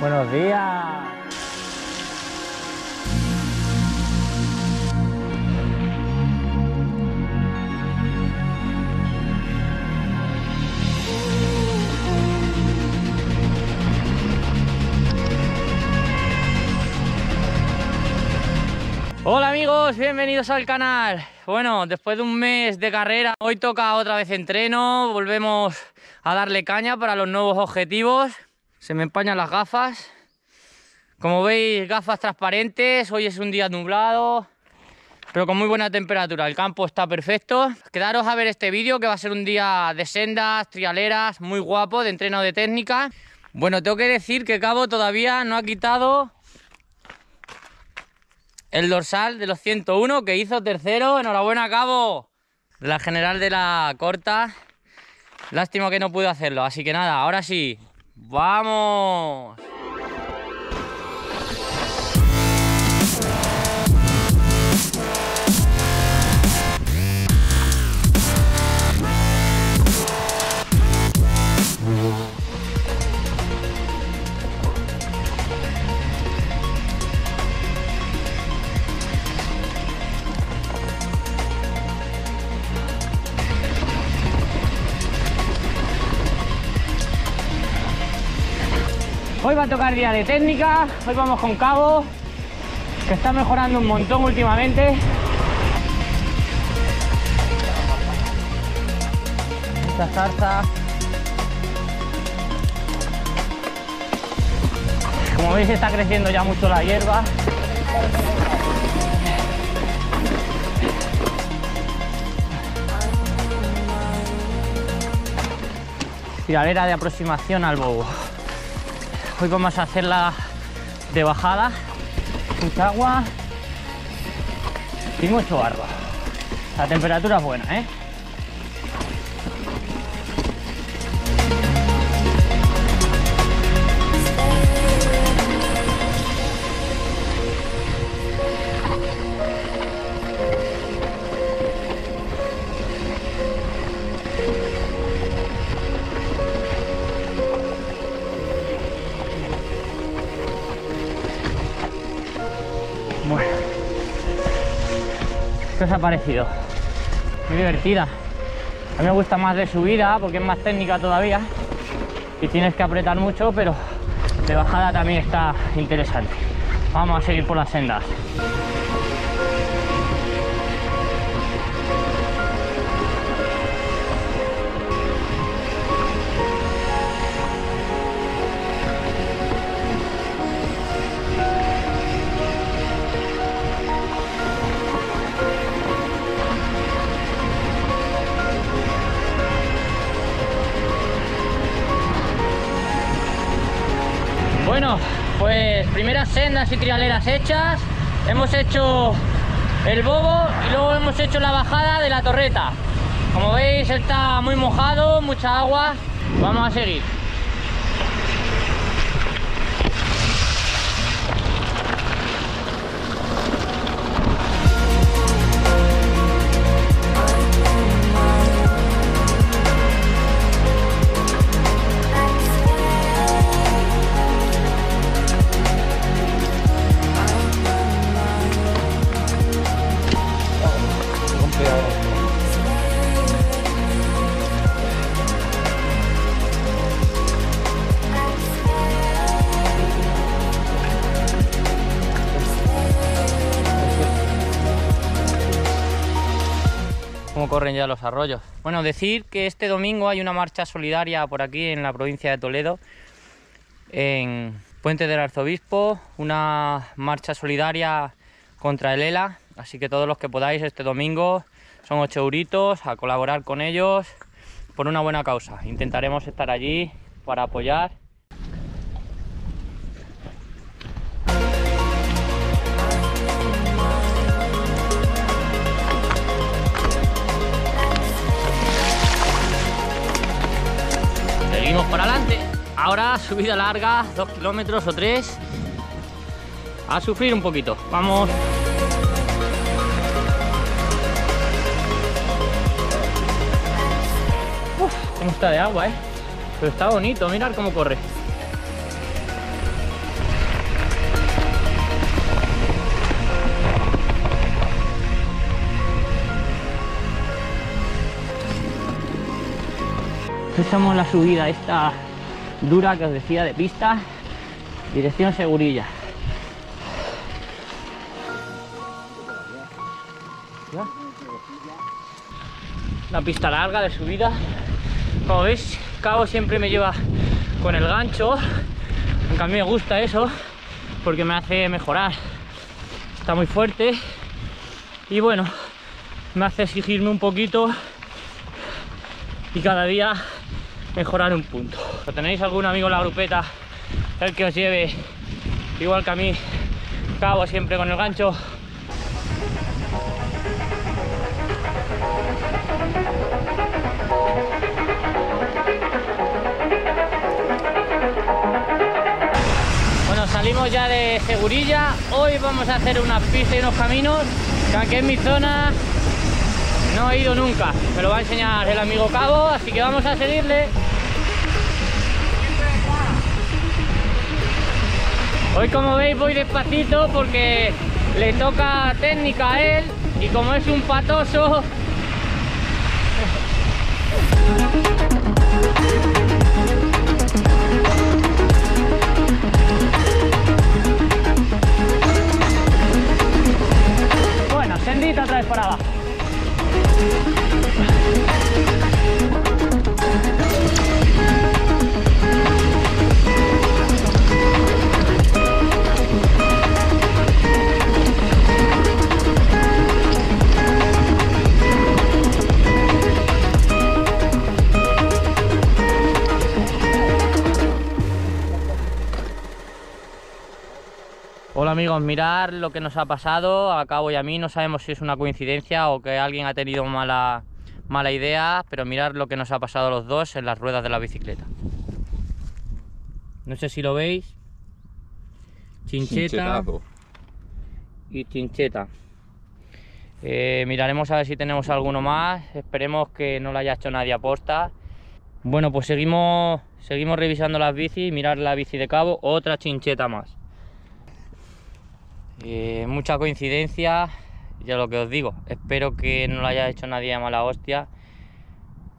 Buenos días. Hola amigos, bienvenidos al canal. Bueno, después de un mes de carrera, hoy toca otra vez entreno, volvemos a darle caña para los nuevos objetivos. Se me empañan las gafas. Como veis, gafas transparentes, hoy es un día nublado, pero con muy buena temperatura, el campo está perfecto. Quedaros a ver este vídeo que va a ser un día de sendas, trialeras, muy guapo, de entreno de técnica. Bueno, tengo que decir que Cabo todavía no ha quitado el dorsal de los 101 que hizo tercero. Enhorabuena, Cabo. La general de la corta. Lástima que no pude hacerlo. Así que nada, ahora sí. ¡Vamos! Hoy va a tocar día de técnica, hoy vamos con Cabo, que está mejorando un montón últimamente. Esta zarza. Como veis está creciendo ya mucho la hierba. Tiradera de aproximación al bobo. Hoy vamos a hacerla de bajada, agua y mucho barro. La temperatura es buena, ¿eh? ¿Qué os ha parecido? Muy divertida. A mí me gusta más de subida porque es más técnica todavía y tienes que apretar mucho, pero de bajada también está interesante. Vamos a seguir por las sendas. Bueno, pues primeras sendas y trialeras hechas. Hemos hecho el bobo y luego hemos hecho la bajada de la torreta. Como veis está muy mojado, mucha agua. Vamos a seguir. Corren ya los arroyos. Bueno, decir que este domingo hay una marcha solidaria por aquí en la provincia de Toledo, en Puente del Arzobispo, una marcha solidaria contra el ELA, así que todos los que podáis este domingo son 8 euritos a colaborar con ellos por una buena causa. Intentaremos estar allí para apoyar. ahora subida larga, dos kilómetros o tres. A sufrir un poquito, vamos. Uf, cómo está de agua, eh. Pero está bonito, mirar cómo corre. Empezamos la subida esta dura que os decía de pista, dirección Segurilla. Una pista larga de subida. Como veis, Cabo siempre me lleva con el gancho, aunque a mí me gusta eso, porque me hace mejorar. Está muy fuerte y bueno, me hace exigirme un poquito y cada día mejorar un punto. ¿O tenéis algún amigo en la grupeta, el que os lleve igual que a mí, cabo siempre con el gancho? Bueno, salimos ya de Segurilla. Hoy vamos a hacer unas pistas y unos caminos que aquí en mi zona no he ido nunca. Me lo va a enseñar el amigo Cabo, así que vamos a seguirle. Hoy como veis voy despacito porque le toca técnica a él y como es un patoso Bueno, sendita otra vez para abajo. Thank you. Hola amigos, mirar lo que nos ha pasado a Cabo y a mí, no sabemos si es una coincidencia o que alguien ha tenido mala, mala idea, pero mirar lo que nos ha pasado a los dos en las ruedas de la bicicleta. No sé si lo veis. Chincheta y chincheta. Eh, miraremos a ver si tenemos alguno más. Esperemos que no lo haya hecho nadie a posta. Bueno, pues seguimos, seguimos revisando las bicis. Mirar la bici de cabo, otra chincheta más. Eh, mucha coincidencia, ya lo que os digo. Espero que no lo haya hecho nadie a mala hostia.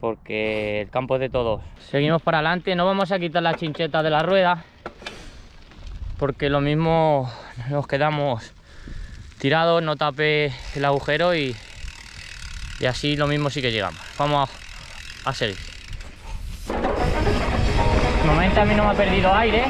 Porque el campo es de todos. Seguimos para adelante, no vamos a quitar la chincheta de la rueda. Porque lo mismo nos quedamos tirados, no tape el agujero y, y así lo mismo sí que llegamos. Vamos a, a seguir. De momento a mí no me ha perdido aire.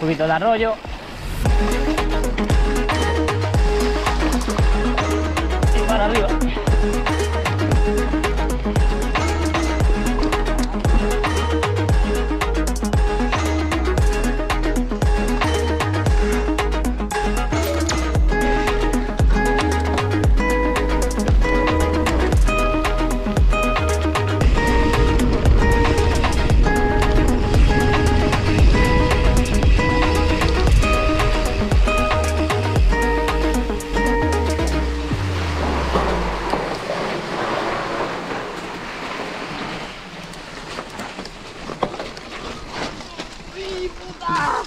Poquito de arroyo. Y para arriba. Bueno,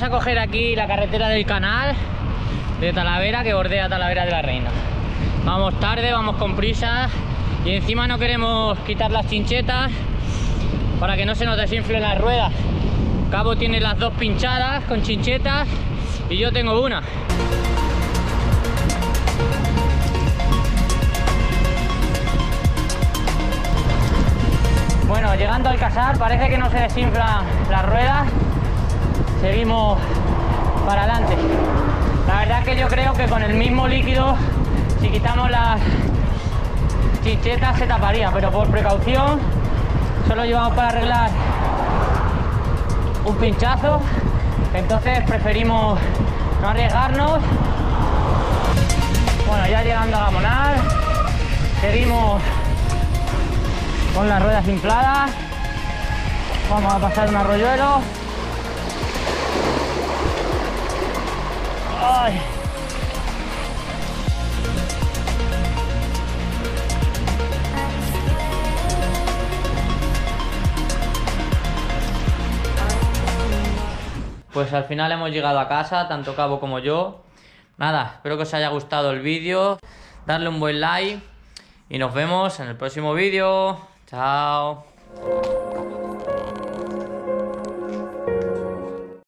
vamos a coger aquí la carretera del canal de Talavera que bordea Talavera de la Reina. Vamos tarde, vamos con prisa y encima no queremos quitar las chinchetas para que no se nos desinflen las ruedas. Cabo tiene las dos pinchadas con chinchetas y yo tengo una. Bueno, llegando al casar parece que no se desinflan las ruedas Seguimos para adelante. La verdad que yo creo que con el mismo líquido, si quitamos las chinchetas se taparía, pero por precaución solo llevamos para arreglar un pinchazo. Entonces preferimos no arriesgarnos. Bueno, ya llegando a Gamonar, seguimos con las ruedas infladas. Vamos a pasar un arroyuelo. Pues al final hemos llegado a casa, tanto Cabo como yo. Nada, espero que os haya gustado el vídeo. Darle un buen like y nos vemos en el próximo vídeo. Chao.